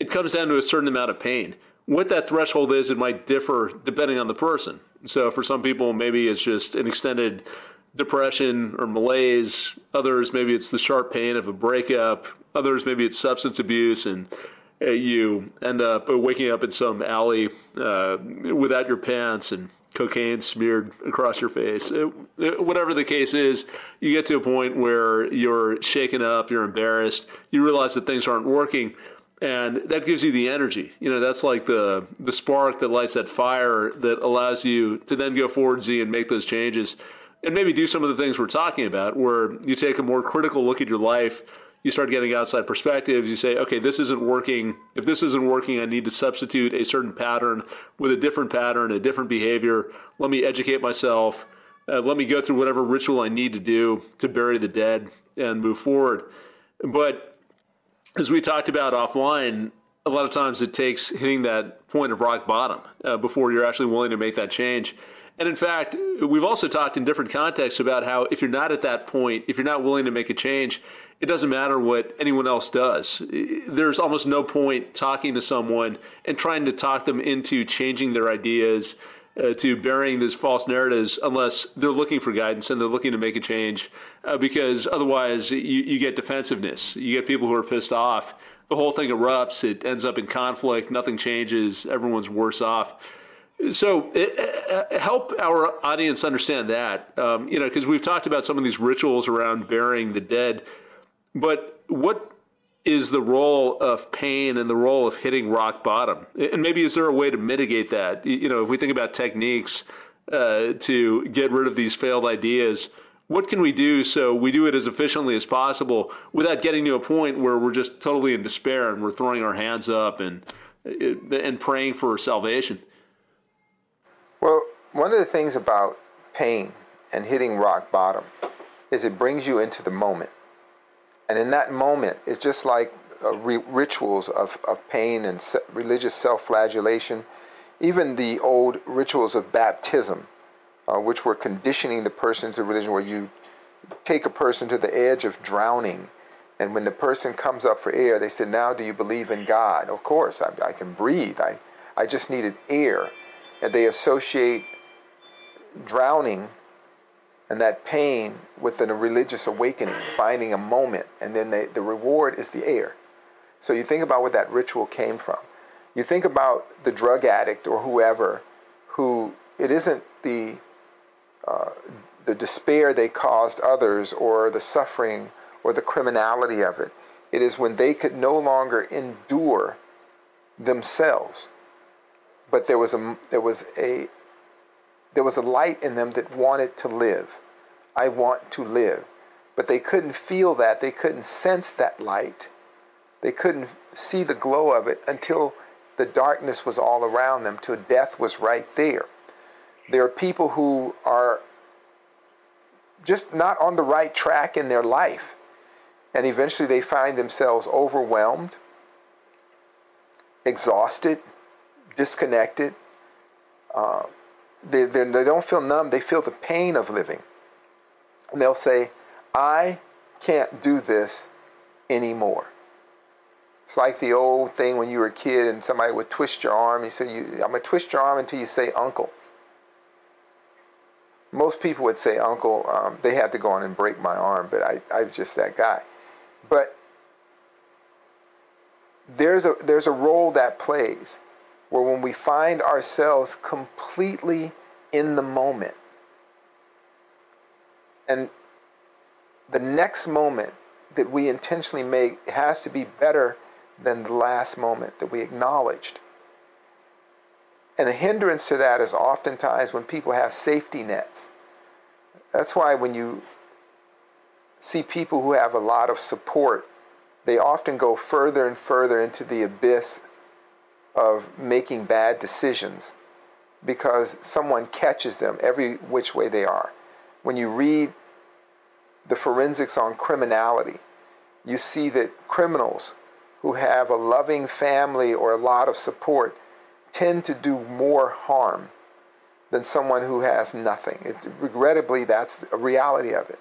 it comes down to a certain amount of pain. What that threshold is, it might differ depending on the person. So for some people, maybe it's just an extended depression or malaise. Others, maybe it's the sharp pain of a breakup. Others, maybe it's substance abuse and you end up waking up in some alley uh, without your pants and cocaine smeared across your face. It, it, whatever the case is, you get to a point where you're shaken up, you're embarrassed, you realize that things aren't working, and that gives you the energy. You know, that's like the the spark that lights that fire that allows you to then go forward, Zi, and make those changes, and maybe do some of the things we're talking about, where you take a more critical look at your life you start getting outside perspectives. You say, okay, this isn't working. If this isn't working, I need to substitute a certain pattern with a different pattern, a different behavior. Let me educate myself. Uh, let me go through whatever ritual I need to do to bury the dead and move forward. But as we talked about offline, a lot of times it takes hitting that point of rock bottom uh, before you're actually willing to make that change. And in fact, we've also talked in different contexts about how if you're not at that point, if you're not willing to make a change, it doesn't matter what anyone else does. There's almost no point talking to someone and trying to talk them into changing their ideas, uh, to burying these false narratives, unless they're looking for guidance and they're looking to make a change, uh, because otherwise you, you get defensiveness. You get people who are pissed off. The whole thing erupts. It ends up in conflict. Nothing changes. Everyone's worse off. So uh, help our audience understand that, um, you know, because we've talked about some of these rituals around burying the dead, but what is the role of pain and the role of hitting rock bottom? And maybe is there a way to mitigate that? You know, if we think about techniques uh, to get rid of these failed ideas, what can we do so we do it as efficiently as possible without getting to a point where we're just totally in despair and we're throwing our hands up and and praying for salvation? Well, one of the things about pain and hitting rock bottom is it brings you into the moment. And in that moment, it's just like uh, re- rituals of, of pain and se- religious self flagellation, even the old rituals of baptism, uh, which were conditioning the person to religion, where you take a person to the edge of drowning. And when the person comes up for air, they said, Now do you believe in God? Of course, I, I can breathe. I, I just needed air and they associate drowning and that pain within a religious awakening, finding a moment, and then they, the reward is the air. So you think about where that ritual came from. You think about the drug addict or whoever who it isn't the uh, the despair they caused others or the suffering or the criminality of it. It is when they could no longer endure themselves but there was a there was a there was a light in them that wanted to live. I want to live. But they couldn't feel that. They couldn't sense that light. They couldn't see the glow of it until the darkness was all around them, till death was right there. There are people who are just not on the right track in their life. And eventually they find themselves overwhelmed, exhausted, disconnected. Uh, they, they don't feel numb, they feel the pain of living. And they'll say, I can't do this anymore. It's like the old thing when you were a kid and somebody would twist your arm. You say, you, I'm going to twist your arm until you say uncle. Most people would say uncle. Um, they had to go on and break my arm, but I, I'm just that guy. But there's a, there's a role that plays where when we find ourselves completely in the moment, and the next moment that we intentionally make has to be better than the last moment that we acknowledged. And the hindrance to that is oftentimes when people have safety nets. That's why when you see people who have a lot of support, they often go further and further into the abyss of making bad decisions because someone catches them every which way they are. When you read the forensics on criminality, you see that criminals who have a loving family or a lot of support tend to do more harm than someone who has nothing. It's, regrettably, that's a reality of it,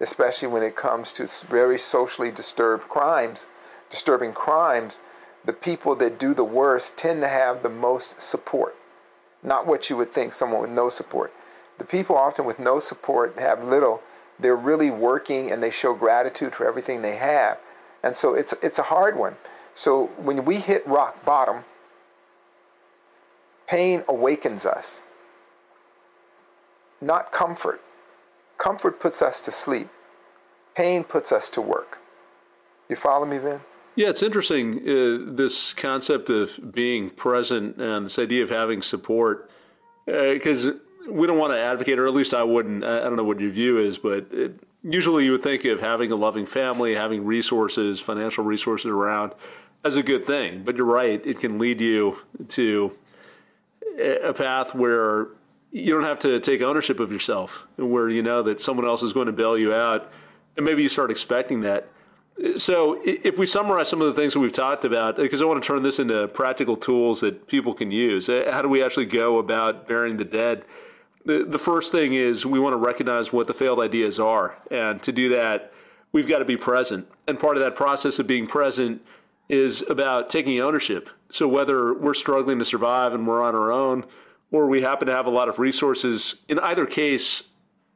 especially when it comes to very socially disturbed crimes, disturbing crimes the people that do the worst tend to have the most support. Not what you would think, someone with no support. The people often with no support have little. They're really working and they show gratitude for everything they have. And so it's, it's a hard one. So when we hit rock bottom, pain awakens us, not comfort. Comfort puts us to sleep, pain puts us to work. You follow me, Vin? Yeah, it's interesting uh, this concept of being present and this idea of having support, because uh, we don't want to advocate, or at least I wouldn't. I don't know what your view is, but it, usually you would think of having a loving family, having resources, financial resources around, as a good thing. But you're right; it can lead you to a path where you don't have to take ownership of yourself, and where you know that someone else is going to bail you out, and maybe you start expecting that So, if we summarize some of the things that we've talked about, because I want to turn this into practical tools that people can use, uh, how do we actually go about burying the dead? The, the first thing is we want to recognize what the failed ideas are. And to do that, we've got to be present. And part of that process of being present is about taking ownership. So, whether we're struggling to survive and we're on our own, or we happen to have a lot of resources, in either case,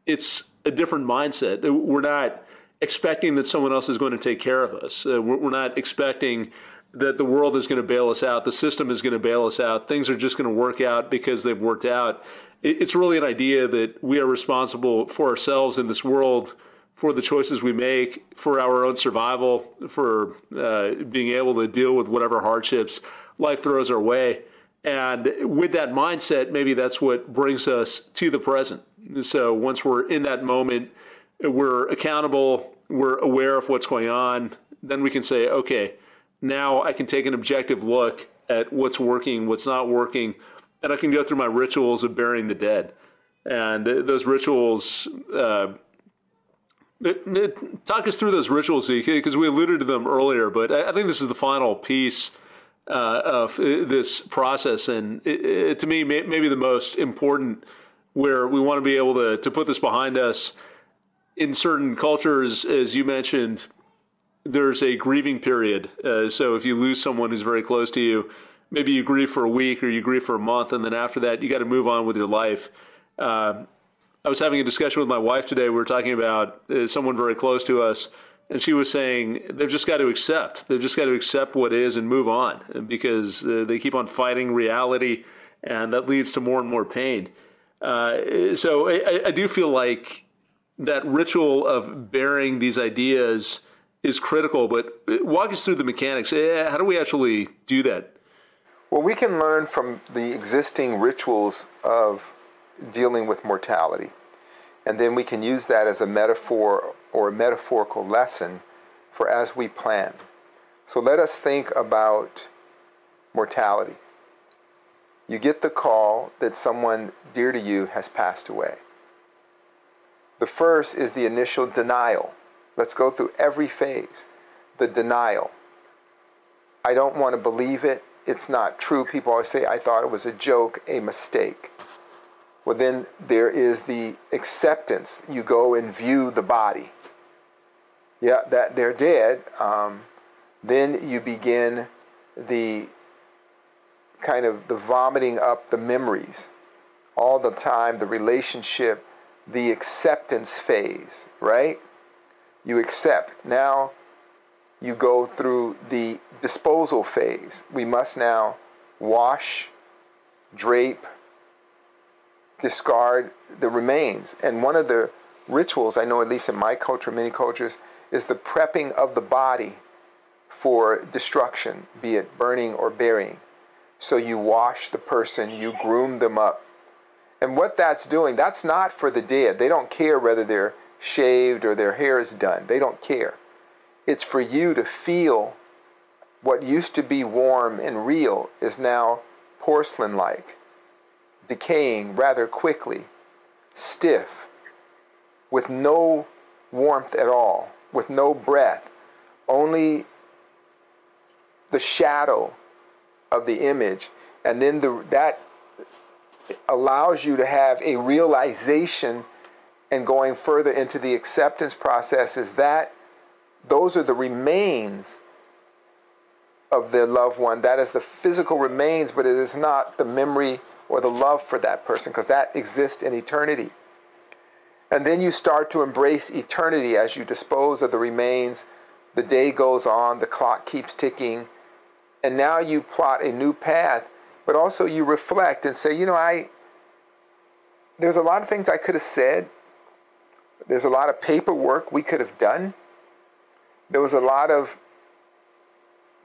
it's a different mindset. We're not expecting that someone else is going to take care of us. Uh, we're, we're not expecting that the world is going to bail us out, the system is going to bail us out, things are just going to work out because they've worked out. It, it's really an idea that we are responsible for ourselves in this world, for the choices we make, for our own survival, for uh, being able to deal with whatever hardships life throws our way. And with that mindset, maybe that's what brings us to the present. So once we're in that moment, we're accountable, we're aware of what's going on, then we can say, okay, now I can take an objective look at what's working, what's not working, and I can go through my rituals of burying the dead. And those rituals, uh, talk us through those rituals, because we alluded to them earlier, but I think this is the final piece uh, of this process, and it, it, to me, may, maybe the most important, where we want to be able to, to put this behind us in certain cultures, as you mentioned, there's a grieving period. Uh, so if you lose someone who's very close to you, maybe you grieve for a week or you grieve for a month, and then after that, you got to move on with your life. Uh, I was having a discussion with my wife today. We were talking about uh, someone very close to us, and she was saying they've just got to accept. They've just got to accept what is and move on because uh, they keep on fighting reality, and that leads to more and more pain. Uh, so I, I do feel like that ritual of bearing these ideas is critical. But walk us through the mechanics. Eh, how do we actually do that? Well, we can learn from the existing rituals of dealing with mortality. And then we can use that as a metaphor or a metaphorical lesson for as we plan. So let us think about mortality. You get the call that someone dear to you has passed away. The first is the initial denial. Let's go through every phase. The denial. I don't want to believe it. It's not true. People always say, I thought it was a joke, a mistake. Well, then there is the acceptance. You go and view the body. Yeah, that they're dead. Um, then you begin the kind of the vomiting up the memories all the time, the relationship the acceptance phase, right? You accept. Now you go through the disposal phase. We must now wash, drape, discard the remains. And one of the rituals, I know at least in my culture, many cultures, is the prepping of the body for destruction, be it burning or burying. So you wash the person, you groom them up, and what that's doing, that's not for the dead. They don't care whether they're shaved or their hair is done. They don't care. It's for you to feel what used to be warm and real is now porcelain like, decaying rather quickly, stiff, with no warmth at all, with no breath, only the shadow of the image. And then the, that allows you to have a realization and going further into the acceptance process is that those are the remains of their loved one. That is the physical remains, but it is not the memory or the love for that person because that exists in eternity. And then you start to embrace eternity as you dispose of the remains. The day goes on, the clock keeps ticking, and now you plot a new path but also you reflect and say, you know, I there's a lot of things I could have said. There's a lot of paperwork we could have done. There was a lot of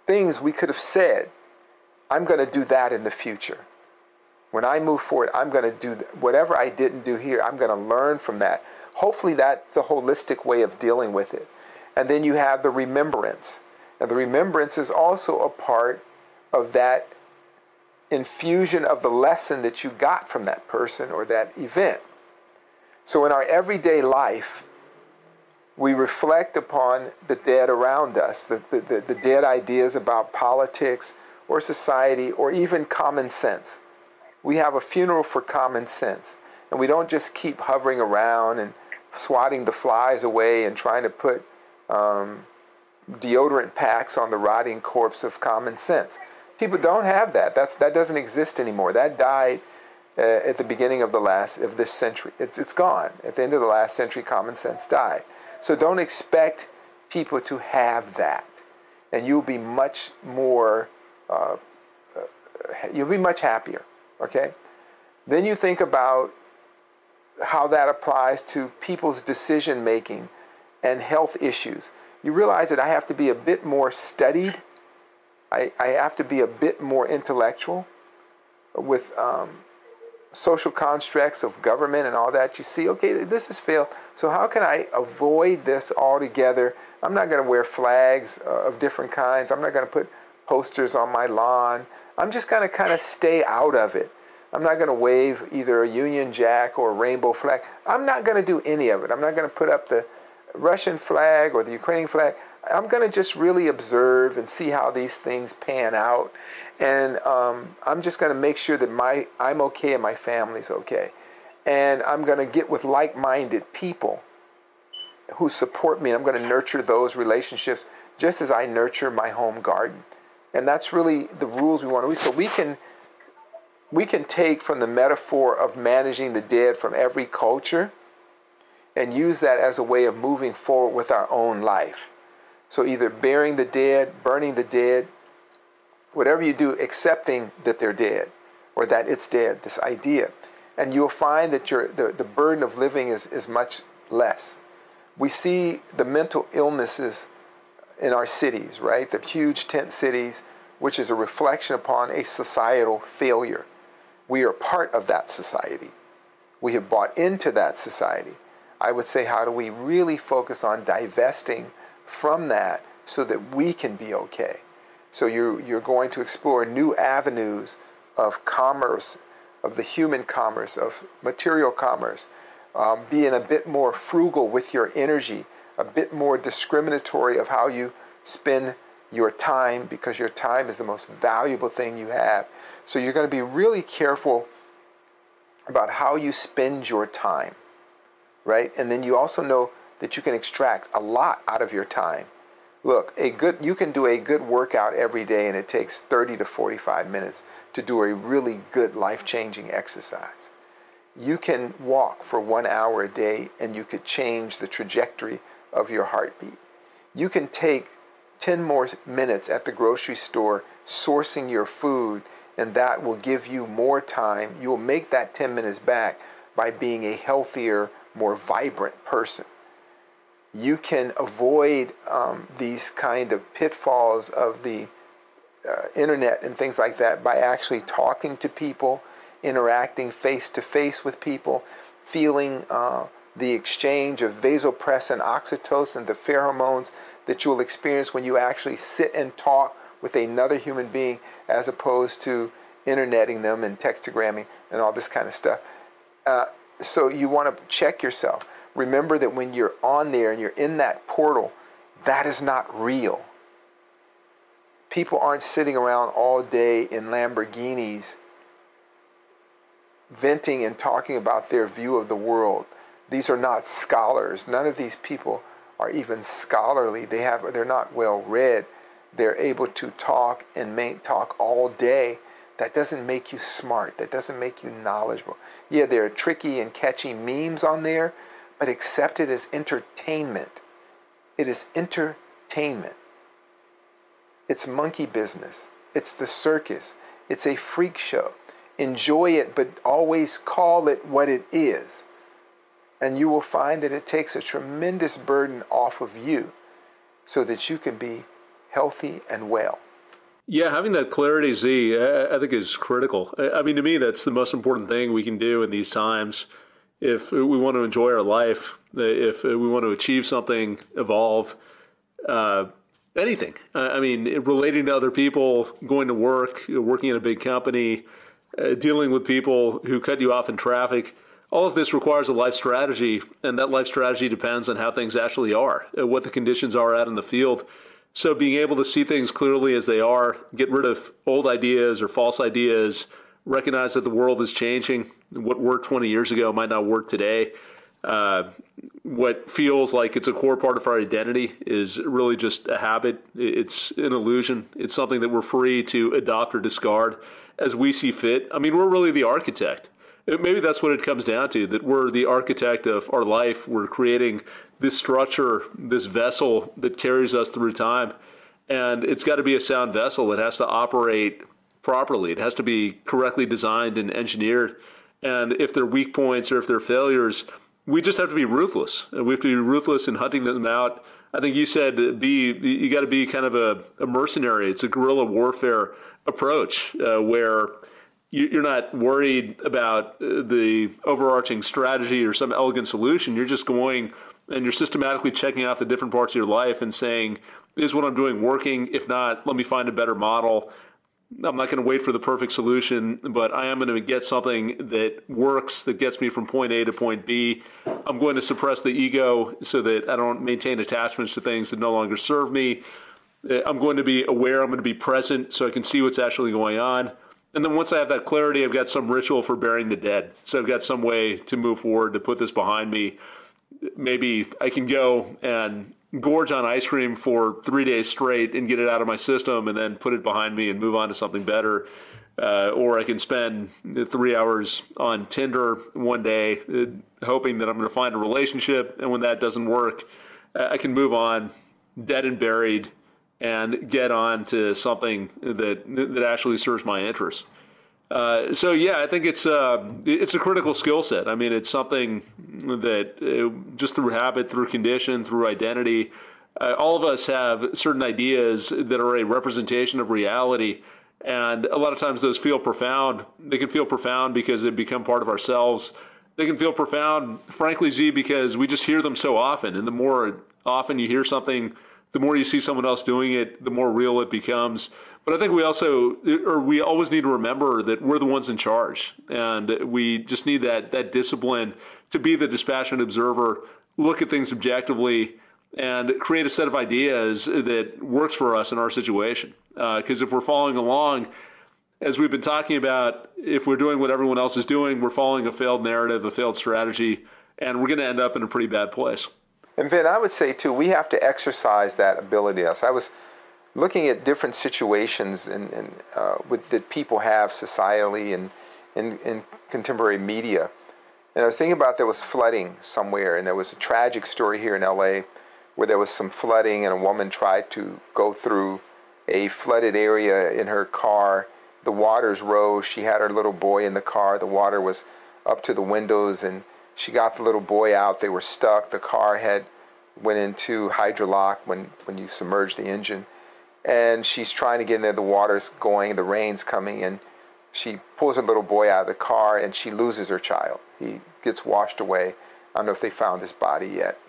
things we could have said. I'm going to do that in the future. When I move forward, I'm going to do whatever I didn't do here. I'm going to learn from that. Hopefully, that's a holistic way of dealing with it. And then you have the remembrance. And the remembrance is also a part of that infusion of the lesson that you got from that person or that event. So in our everyday life, We reflect upon the dead around us, the, the, the, the dead ideas about politics or society or even common sense. We have a funeral for common sense. And we don't just keep hovering around and swatting the flies away and trying to put um, deodorant packs on the rotting corpse of common sense. People don't have that. That's, that doesn't exist anymore. That died uh, at the beginning of the last of this century. It's, it's gone. At the end of the last century, common sense died. So don't expect people to have that, and you'll be much more. Uh, uh, you'll be much happier. Okay. Then you think about how that applies to people's decision making and health issues. You realize that I have to be a bit more studied. I, I have to be a bit more intellectual with um, social constructs of government and all that, you see, okay, this has failed. So how can I avoid this altogether? I'm not going to wear flags uh, of different kinds. I'm not going to put posters on my lawn. I'm just going to kind of stay out of it. I'm not going to wave either a Union Jack or a rainbow flag. I'm not going to do any of it. I'm not going to put up the Russian flag or the Ukrainian flag. I'm going to just really observe and see how these things pan out. And um, I'm just going to make sure that my I'm okay and my family's okay. And I'm going to get with like-minded people who support me. I'm going to nurture those relationships just as I nurture my home garden. And that's really the rules we want to. So we can we can take from the metaphor of managing the dead from every culture and use that as a way of moving forward with our own life. So either burying the dead, burning the dead, whatever you do, accepting that they're dead or that it's dead, this idea. And you'll find that your, the, the burden of living is, is much less. We see the mental illnesses in our cities, right? The huge tent cities, which is a reflection upon a societal failure. We are part of that society. We have bought into that society. I would say, how do we really focus on divesting from that so that we can be okay? So you're, you're going to explore new avenues of commerce, of the human commerce, of material commerce, um, being a bit more frugal with your energy, a bit more discriminatory of how you spend your time because your time is the most valuable thing you have. So you're going to be really careful about how you spend your time, right? And then you also know that you can extract a lot out of your time. Look, a good you can do a good workout every day and it takes 30 to 45 minutes to do a really good life-changing exercise. You can walk for 1 hour a day and you could change the trajectory of your heartbeat. You can take 10 more minutes at the grocery store sourcing your food, and that will give you more time. You will make that 10 minutes back by being a healthier, more vibrant person. You can avoid um, these kind of pitfalls of the uh, internet and things like that by actually talking to people, interacting face to face with people, feeling uh, the exchange of vasopressin, oxytocin, the pheromones that you'll experience when you actually sit and talk with another human being as opposed to interneting them and textogramming and all this kind of stuff. Uh, so you want to check yourself. Remember that when you're on there and you're in that portal, that is not real. People aren't sitting around all day in Lamborghinis venting and talking about their view of the world. These are not scholars. None of these people are even scholarly. They have they're not well read. They're able to talk and make talk all day. That doesn't make you smart. That doesn't make you knowledgeable. Yeah, there are tricky and catchy memes on there, but accept it as entertainment. It is entertainment. It's monkey business. It's the circus. It's a freak show. Enjoy it, but always call it what it is and you will find that it takes a tremendous burden off of you so that you can be healthy and well. Yeah, having that clarity, Zi, I think is critical. I mean, to me, that's the most important thing we can do in these times. If we want to enjoy our life, if we want to achieve something, evolve, uh, anything. I mean, relating to other people, going to work, working in a big company, uh, dealing with people who cut you off in traffic all of this requires a life strategy, and that life strategy depends on how things actually are, uh, what the conditions are out in the field. So, being able to see things clearly as they are, get rid of old ideas or false ideas, recognize that the world is changing. What worked 20 years ago might not work today. Uh, what feels like it's a core part of our identity is really just a habit. It's an illusion. It's something that we're free to adopt or discard as we see fit. I mean, we're really the architect maybe that's what it comes down to that we're the architect of our life. We're creating this structure, this vessel that carries us through time. And it's got to be a sound vessel. It has to operate properly, it has to be correctly designed and engineered. And if they're weak points or if they're failures, we just have to be ruthless. We have to be ruthless in hunting them out. I think you said be you got to be kind of a, a mercenary. It's a guerrilla warfare approach uh, where you're not worried about uh, the overarching strategy or some elegant solution. You're just going and you're systematically checking off the different parts of your life and saying, is what I'm doing working? If not, let me find a better model. I'm not going to wait for the perfect solution, but I am going to get something that works, that gets me from point A to point B. I'm going to suppress the ego so that I don't maintain attachments to things that no longer serve me. Uh, I'm going to be aware, I'm going to be present so I can see what's actually going on. And then once I have that clarity, I've got some ritual for burying the dead. So I've got some way to move forward to put this behind me. Maybe I can go and gorge on ice cream for three days straight and get it out of my system and then put it behind me and move on to something better. Uh, or I can spend three hours on Tinder one day, uh, hoping that I'm going to find a relationship. And when that doesn't work, I can move on, dead and buried, and get on to something that that actually serves my interests. Uh, so yeah, I think it's uh, it's a critical skill set. I mean, it's something that uh, just through habit, through condition, through identity, uh, all of us have certain ideas that are a representation of reality. And a lot of times those feel profound. They can feel profound because they become part of ourselves. They can feel profound, frankly, Zi, because we just hear them so often. And the more often you hear something the more you see someone else doing it, the more real it becomes. But I think we also, or we always need to remember that we're the ones in charge, and we just need that that discipline to be the dispassionate observer, look at things objectively, and create a set of ideas that works for us in our situation. Because uh, if we're following along, as we've been talking about, if we're doing what everyone else is doing, we're following a failed narrative, a failed strategy, and we're going to end up in a pretty bad place. And Vin, I would say too, we have to exercise that ability. Us, I was looking at different situations and, and uh, with, that people have societally and in, contemporary media. And I was thinking about there was flooding somewhere, and there was a tragic story here in LA where there was some flooding, and a woman tried to go through a flooded area in her car. The waters rose. She had her little boy in the car. The water was up to the windows, and she got the little boy out. They were stuck. The car had went into hydrolock when, when you submerge the engine. And she's trying to get in there. The water's going, the rain's coming, and she pulls her little boy out of the car and she loses her child. He gets washed away. I don't know if they found his body yet.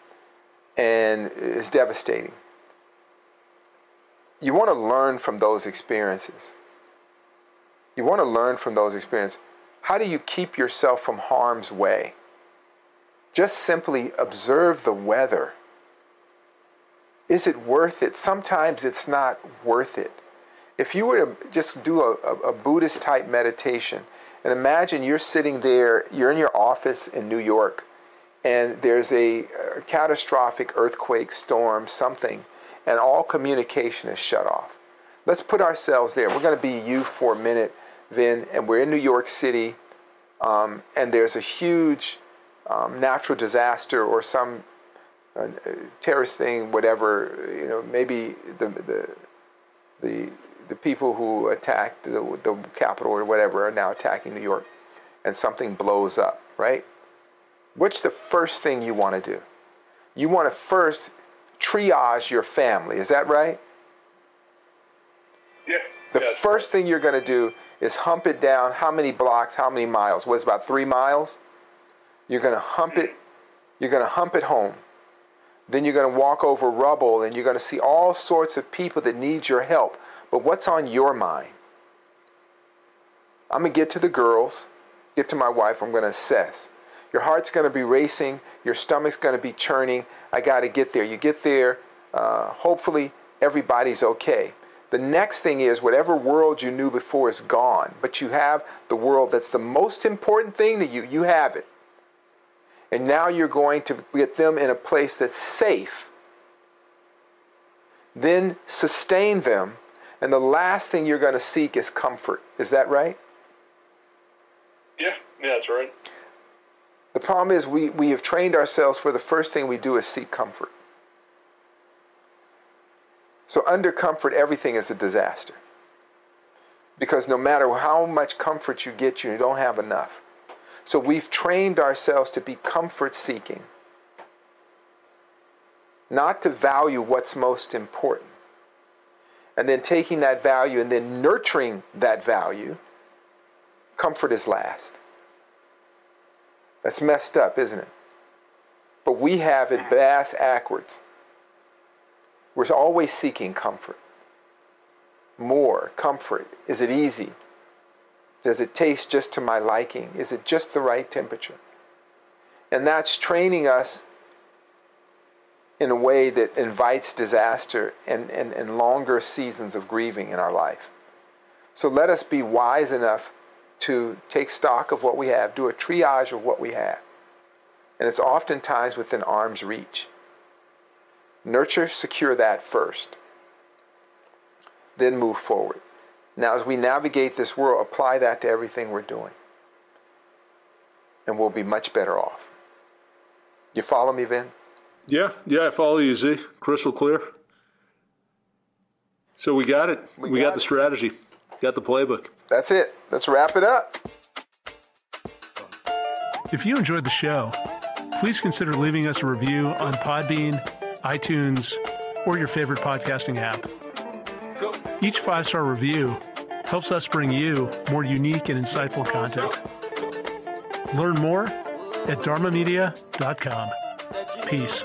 And it's devastating. You want to learn from those experiences. You want to learn from those experiences. How do you keep yourself from harm's way? Just simply observe the weather. Is it worth it? Sometimes it's not worth it. If you were to just do a, a, Buddhist type meditation and imagine you're sitting there, you're in your office in New York, and there's a, a catastrophic earthquake, storm, something, and all communication is shut off. Let's put ourselves there. We're going to be you for a minute, Vin, and we're in New York City, um, and there's a huge um, natural disaster or some uh, terrorist thing, whatever, you know, maybe the the the the people who attacked the, the Capitol or whatever are now attacking New York, and something blows up, right? What's the first thing you want to do? You want to first triage your family. Is that right? Yeah. The first thing you're going to do is hump it down. How many blocks? How many miles? Was about three miles? You're going to hump it. You're going to hump it home. Then you're going to walk over rubble and you're going to see all sorts of people that need your help. But what's on your mind? I'm going to get to the girls, get to my wife, I'm going to assess. Your heart's going to be racing. Your stomach's going to be churning. I got to get there. You get there. Uh, hopefully, everybody's okay. The next thing is whatever world you knew before is gone, but you have the world that's the most important thing to you. You have it. And now you're going to get them in a place that's safe. Then sustain them. And the last thing you're going to seek is comfort. Is that right? Yeah, yeah, that's right. The problem is we, we have trained ourselves for the first thing we do is seek comfort. So, under comfort, everything is a disaster. Because no matter how much comfort you get, you don't have enough. So, we've trained ourselves to be comfort seeking, not to value what's most important. And then taking that value and then nurturing that value, comfort is last. That's messed up, isn't it? But we have it bass backwards. We're always seeking comfort. More comfort. Is it easy? Does it taste just to my liking? Is it just the right temperature? And that's training us in a way that invites disaster and, and, and longer seasons of grieving in our life. So let us be wise enough to take stock of what we have, do a triage of what we have. And it's oftentimes within arm's reach. Nurture, secure that first. Then move forward. Now, as we navigate this world, apply that to everything we're doing. And we'll be much better off. You follow me, Vin? Yeah, yeah, I follow you, Zi. Crystal clear. So we got it. We, we got, got the strategy. Got the playbook. That's it. Let's wrap it up. If you enjoyed the show, please consider leaving us a review on Podbean iTunes, or your favorite podcasting app. Each five star review helps us bring you more unique and insightful content. Learn more at dharmamedia.com. Peace.